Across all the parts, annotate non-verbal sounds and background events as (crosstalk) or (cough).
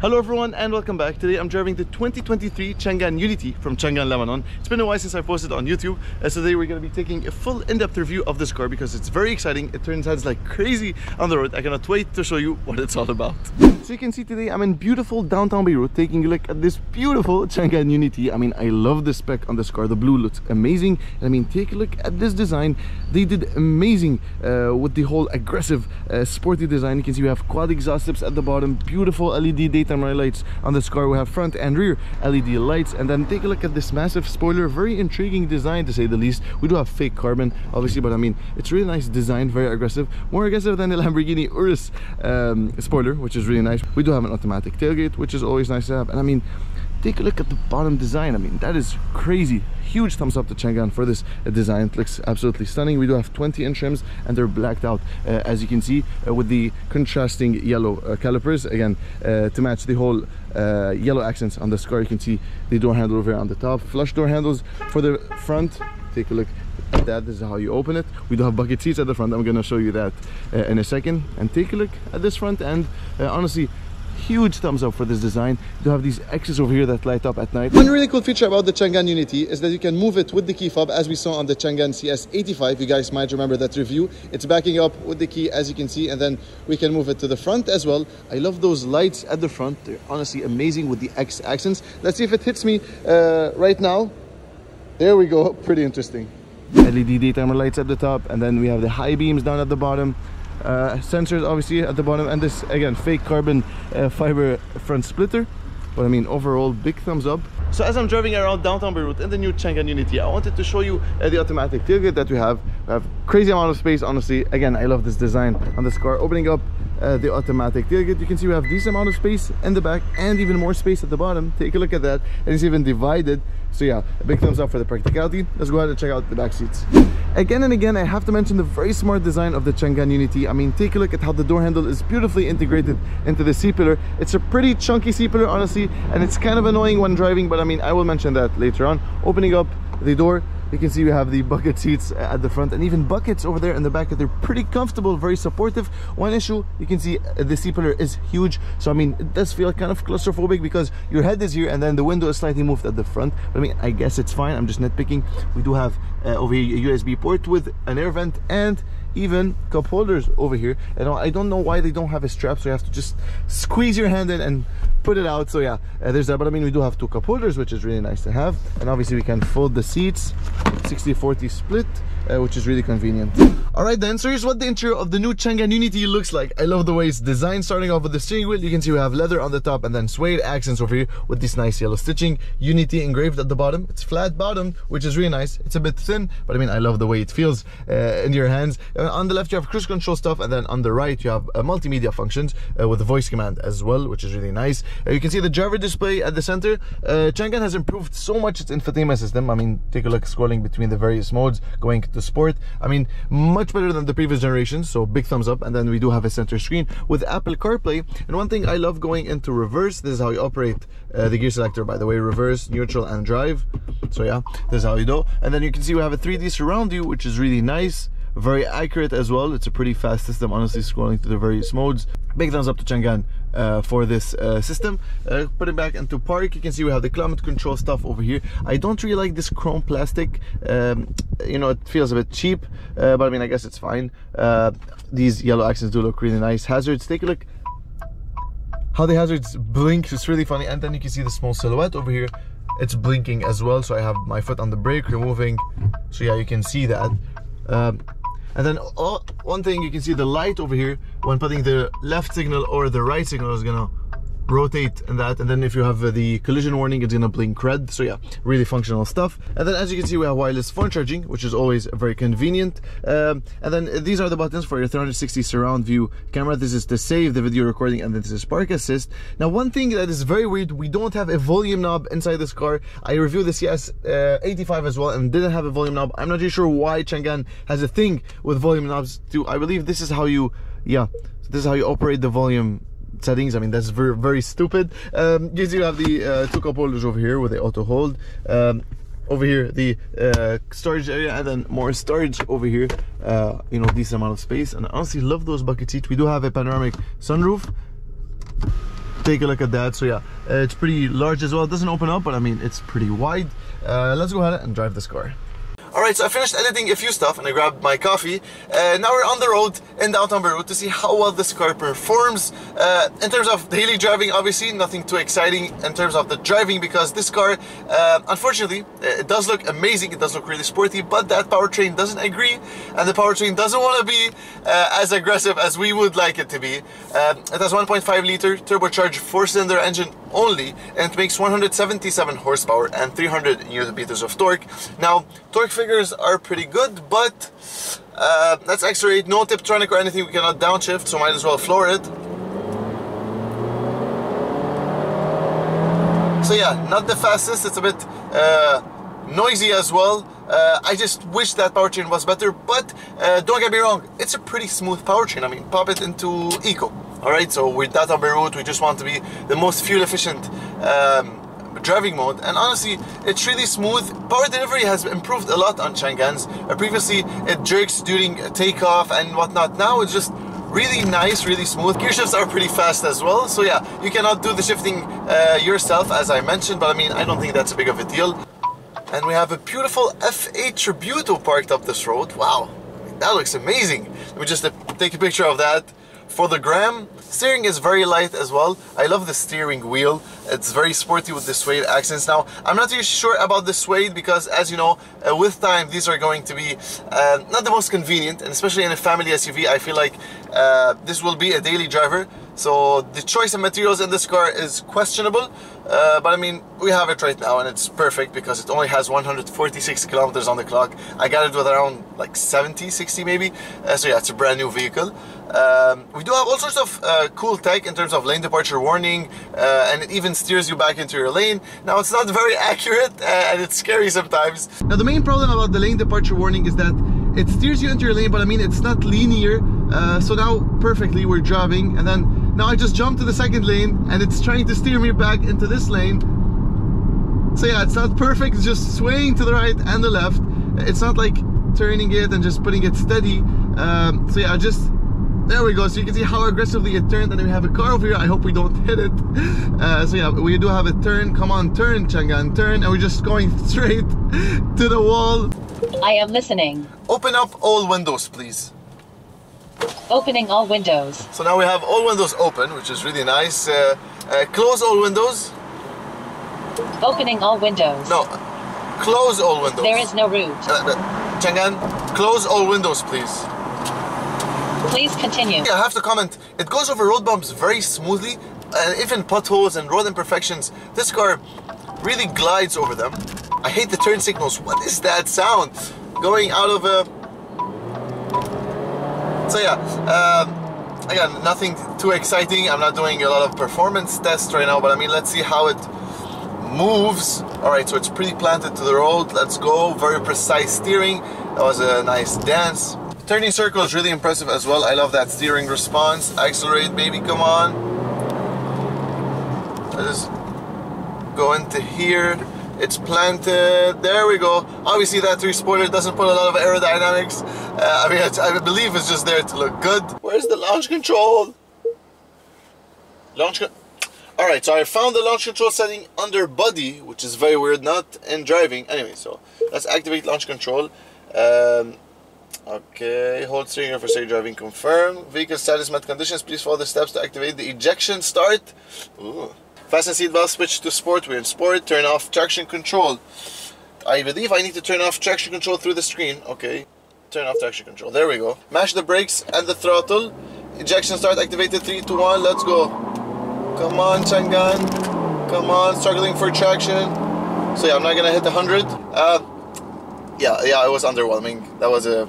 Hello everyone and welcome back. Today I'm driving the 2023 Chang'an UNI-T from Chang'an, Lebanon. It's been a while since I posted on YouTube. and today we're going to be taking a full in-depth review of this car because it's very exciting. It turns heads like crazy on the road. I cannot wait to show you what it's all about. So you can see today I'm in beautiful downtown Beirut taking a look at this beautiful Chang'an UNI-T. I mean, I love the spec on this car. The blue looks amazing. I mean, take a look at this design. They did amazing uh, with the whole aggressive uh, sporty design. You can see we have quad exhaust tips at the bottom, beautiful LED data daytime lights. On this car we have front and rear led lights. And then take a look at this massive spoiler. Very intriguing design to say the least. We do have fake carbon obviously but i mean it's really nice design very aggressive. More aggressive than the lamborghini urus um, spoiler which is really nice. We do have an automatic tailgate which is always nice to have. And i mean take a look at the bottom design. I mean that is crazy huge thumbs up to Chang'an for this uh, design. It looks absolutely stunning. We do have 20 inch rims and they're blacked out uh, as you can see uh, with the contrasting yellow uh, calipers. Again uh, to match the whole uh, yellow accents on the car you can see the door handle over here on the top. Flush door handles for the front. Take a look at that. This is how you open it. We do have bucket seats at the front. I'm going to show you that in a second. And take a look at this front end. Honestly huge thumbs up for this design. You have these X's over here that light up at night. One really cool feature about the Chang'an UNI-T is that you can move it with the key fob as we saw on the Chang'an CS85 you guys might remember that review. It's backing up with the key as you can see and then we can move it to the front as well. I love those lights at the front. They're honestly amazing with the X accents. Let's see if it hits me uh, right now. There we go. Pretty interesting. LED daytime lights at the top and then we have the high beams down at the bottom uh, sensors obviously at the bottom. And this again fake carbon uh, fiber front splitter. But I mean overall big thumbs up. So as I'm driving around downtown Beirut in the new Chang'an UNI-T I wanted to show you uh, the automatic tailgate that we have. We have crazy amount of space honestly. Again I love this design on this car. Opening up uh, the automatic tailgate you can see we have this amount of space in the back and even more space at the bottom. Take a look at that. And it's even divided. So yeah a big thumbs up for the practicality. Let's go ahead and check out the back seats. Again and again i have to mention the very smart design of the chang'an UNI-T. I mean take a look at how the door handle is beautifully integrated into the c pillar it's a pretty chunky c pillar honestly and it's kind of annoying when driving but i mean i will mention that later on. Opening up the door you can see we have the bucket seats at the front and even buckets over there in the back they're pretty comfortable very supportive. One issue you can see uh, the c pillar is huge so i mean it does feel kind of claustrophobic because your head is here and then the window is slightly moved at the front. But i mean i guess it's fine. I'm just nitpicking. We do have uh, over here a usb port with an air vent and even cup holders over here. And i don't know why they don't have a strap so you have to just squeeze your hand in and put it out. So yeah uh, there's that. But i mean we do have two cup holders which is really nice to have. And obviously we can fold the seats 60 40 split uh, which is really convenient. All right then. So here's what the interior of the new Chang'an UNI-T looks like. I love the way it's designed starting off with the steering wheel. You can see we have leather on the top and then suede accents over here with this nice yellow stitching. UNI-T engraved at the bottom. It's flat bottom which is really nice. It's a bit thin but I mean I love the way it feels uh, in your hands uh, on the left you have cruise control stuff and then on the right you have uh, multimedia functions uh, with the voice command as well which is really nice. Uh, you can see the driver display at the center. Chang'an has improved so much its infotainment system. I mean take a look scrolling between the various modes going to sport. I mean much better than the previous generation so big thumbs up. And then we do have a center screen with Apple CarPlay. And one thing I love going into reverse this is how you operate uh, the gear selector by the way reverse neutral and drive. So yeah this is how you do. And then you can see we have a 3D surround view which is really nice very accurate as well. It's a pretty fast system honestly scrolling through the various modes. Big thumbs up to Chang'an uh, for this uh, system. Uh, it back into park. You can see we have the climate control stuff over here. I don't really like this chrome plastic. Um, you know it feels a bit cheap uh, but I mean I guess it's fine. Uh, these yellow accents do look really nice. Hazards take a look. How the hazards blink it's really funny. And then you can see the small silhouette over here. It's blinking as well. So I have my foot on the brake removing. So yeah you can see that. Um, and then all, one thing you can see the light over here when putting the left signal or the right signal is gonna rotate and that and then if you have uh, the collision warning it's gonna blink red. So yeah really functional stuff. And then as you can see we have wireless phone charging which is always very convenient. Um, and then these are the buttons for your 360 surround view camera. This is to save the video recording and then this is park assist. Now one thing that is very weird we don't have a volume knob inside this car. I reviewed the CS uh, 85 as well and didn't have a volume knob. I'm not really sure why Chang'an has a thing with volume knobs too. I believe this is how you yeah this is how you operate the volume settings. I mean, that's very, very stupid. Um, you do have the uh, two cup holders over here with the auto hold. Um, over here, the uh, storage area, and then more storage over here. Uh, you know, decent amount of space. And I honestly love those bucket seats. We do have a panoramic sunroof take a look at that so yeah uh, it's pretty large as well it doesn't open up but I mean it's pretty wide uh, let's go ahead and drive this car Alright, so I finished editing a few stuff and I grabbed my coffee. Uh, now we're on the road in downtown Beirut to see how well this car performs. Uh, in terms of daily driving, obviously, nothing too exciting in terms of the driving because this car, uh, unfortunately, it does look amazing, it does look really sporty, but that powertrain doesn't agree and the powertrain doesn't want to be uh, as aggressive as we would like it to be. Um, it has 1.5 litre turbocharged four-cylinder engine only and makes 177 horsepower and 300 newton meters of torque. Now, torque figures are pretty good, but uh, let's accelerate. No Tiptronic or anything. We cannot downshift, so might as well floor it. So yeah, not the fastest. It's a bit uh, noisy as well. Uh, I just wish that powertrain was better, but uh, don't get me wrong, it's a pretty smooth powertrain. I mean, pop it into Eco. All right, so with that on Beirut, we just want to be the most fuel efficient um, driving mode. And honestly it's really smooth. Power delivery has improved a lot on Changan's. Uh, previously it jerks during takeoff and whatnot. Now it's just really nice really smooth. Gear shifts are pretty fast as well. So yeah you cannot do the shifting uh, yourself as I mentioned but I mean I don't think that's a big of a deal. And we have a beautiful F8 Tributo parked up this road. Wow that looks amazing. Let me just uh, take a picture of that for the gram, steering is very light as well. I love the steering wheel. It's very sporty with the suede accents. Now, I'm not really sure about the suede because as you know, uh, with time, these are going to be uh, not the most convenient, and especially in a family SUV, I feel like uh, this will be a daily driver. So the choice of materials in this car is questionable, uh, but I mean, we have it right now and it's perfect because it only has 146 kilometers on the clock. I got it with around like 70, 60 maybe. Uh, so yeah, it's a brand new vehicle. Um, we do have all sorts of uh, cool tech in terms of lane departure warning uh, and it even steers you back into your lane. Now it's not (laughs) very accurate uh, and it's scary sometimes. Now the main problem about the lane departure warning is that it steers you into your lane but I mean it's not linear uh, so now perfectly we're driving and then now I just jump to the second lane and it's trying to steer me back into this lane so yeah it's not perfect it's just swaying to the right and the left it's not like turning it and just putting it steady um, so yeah I just there we go. So you can see how aggressively it turned and then we have a car over here. I hope we don't (laughs) hit it. Uh, so yeah we do have a turn. Come on turn Changan turn. And we're just going (laughs) straight to the wall. I am listening. Open up all windows please. Opening all windows. So now we have all windows open which is really nice. Uh, uh, close all windows. Opening all windows. No close all windows. There is no route. Uh, Changan close all windows please Please continue. I have to comment, it goes over road bumps very smoothly, and even potholes and road imperfections. This car really glides over them. I hate the turn signals. What is that sound? Going out of a... So yeah, um, again, nothing too exciting. I'm not doing a lot of performance tests right now, but I mean, let's see how it moves. All right, so it's pretty planted to the road. Let's go. Very precise steering. That was a nice dance. Turning circle is really impressive as well. I love that steering response. Accelerate, baby, come on. I just go into here. It's planted. There we go. Obviously, that three spoiler doesn't put a lot of aerodynamics. Uh, I mean, I believe it's just there to look good. Where's the launch control? Launch. Control. All right, so I found the launch control setting under body, which is very weird, not in driving. Anyway, so let's activate launch control. Um, Okay, hold steering for safe driving, confirm. Vehicle status met conditions, please follow the steps to activate the ejection start. Ooh. Fasten seatbelt, switch to sport, we're in sport, turn off traction control. I believe I need to turn off traction control through the screen. Okay, turn off traction control, there we go. Mash the brakes and the throttle. Ejection start activated, 3, 2, 1, let's go. Come on, Changan. Come on, struggling for traction. So yeah, I'm not gonna hit 100. Uh, yeah, yeah, it was underwhelming. That was a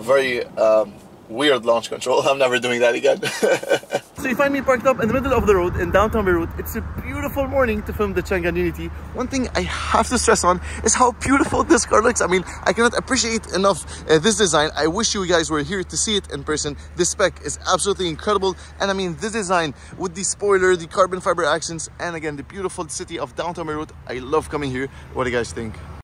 very um, weird launch control. (laughs) I'm never doing that again. (laughs) so you find me parked up in the middle of the road in downtown Beirut. It's a beautiful morning to film the Changan UNI-T. One thing I have to stress on is how beautiful this car looks. I mean, I cannot appreciate enough uh, this design. I wish you guys were here to see it in person. This spec is absolutely incredible. And I mean, this design with the spoiler, the carbon fiber accents, and again, the beautiful city of downtown Beirut. I love coming here. What do you guys think?